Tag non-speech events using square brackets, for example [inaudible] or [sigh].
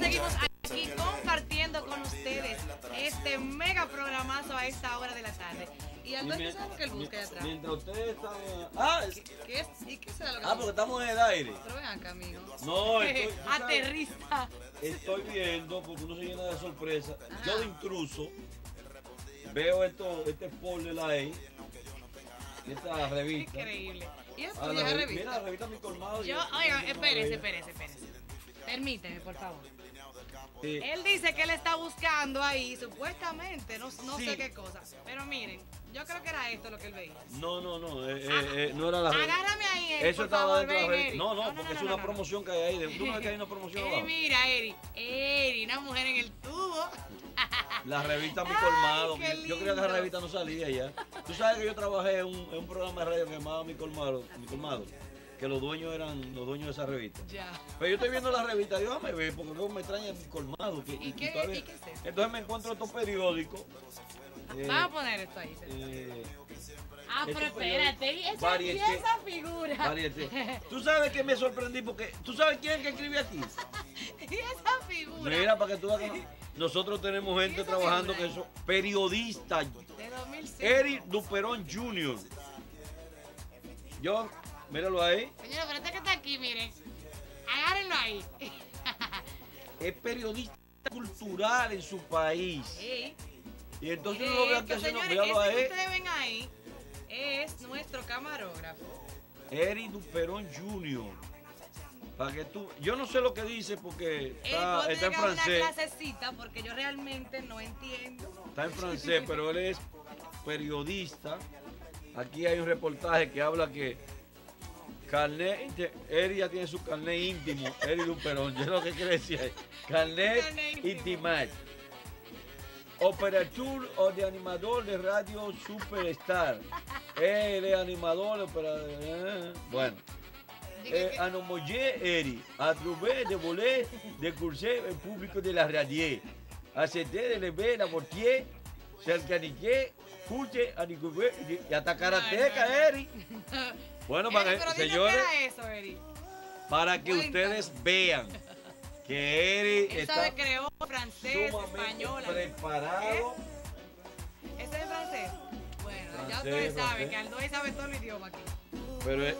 seguimos aquí compartiendo con ustedes este mega programazo a esta hora de la tarde. Y Aldo, ¿qué sabe que él busca allá atrás? Mientras ustedes están. Ah, ¿Qué, qué es? ¿Y qué será lo que ah, porque estamos en el aire. Pero ven acá, amigo. No, [laughs] estoy, Aterriza. estoy viendo, porque uno se llena de sorpresa. Ajá. Yo de intruso veo esto, este spoiler ahí, esta revista. Increíble. ¿Y es Ah, tuya la revi- revista? Mira la revista Mi Colmado. Yo, oiga, espérese, espérese, espérese. Permíteme, por favor. Sí. Él dice que él está buscando ahí, supuestamente, no, no Sí. sé qué cosa. Pero miren, yo creo que era esto lo que él veía. No, no, no, eh, eh, eh, no era la. Agárrame ahí, Eri, Eso por estaba favor, dentro de la ven, revista. Eri. No, no, porque es una no. promoción que hay ahí. ¿Tú no ves que hay una [laughs] promoción Eri, mira, Eri. Eri, una mujer en el tubo. La revista Mi Colmado. Yo creía que esa lindo. revista no salía ya. Tú sabes que yo trabajé en un, en un programa de radio que llamaba Mi Colmado, Mi Colmado, que los dueños eran los dueños de esa revista. Ya. Pero yo estoy viendo la revista, yo me ve, porque luego me extraña Mi Colmado. que- ¿Y qué- todavía- y qué es eso? Entonces me encuentro estos periódicos. eh, Vamos a poner esto ahí. eh, ah, pero estos espérate, esa, Varieté. esa figura. [laughs] Tú sabes que me sorprendí porque. ¿Tú sabes quién es que escribe aquí? [laughs] y esa figura. Mira, para que tú que nosotros tenemos [laughs] gente trabajando figura? que son periodistas. De 2005. Eric Duperón Jr. Yo, míralo ahí, Señora, pero este que está aquí, miren. Agárrenlo ahí. [laughs] es periodista cultural en su país. Ey, Y entonces ve esto, que se nos señores, míralo ese que ahí. ustedes ven ahí es nuestro camarógrafo. Eric Duperón Jr. Para que tú, yo no sé lo que dice porque Él está, puede está en dar una francés. clasecita porque yo realmente no entiendo. Está en francés, pero él es periodista. Aquí hay un reportaje que habla que carnet, él ya tiene su carnet íntimo, Eri Duperón, yo lo que quiere decir es carnet intimal. Operatur o de animador de radio Superstar. Él es animador, operador. eh, Bueno. Eh, anomoyé Eri, a través de voler de curser el público de la radio. Acepté de lever la mortier, cercaniqué, cuche, anicubé, y hasta karateca. Eri. [laughs] Bueno, para que, señores, qué era eso, para que Cuéntanos. ustedes vean que Eri Él está sabe creó francés, sumamente español. preparado. ¿Ese es francés? Bueno, ya Francés, ustedes saben que Aldoy sabe todo el idioma aquí. Pero eh,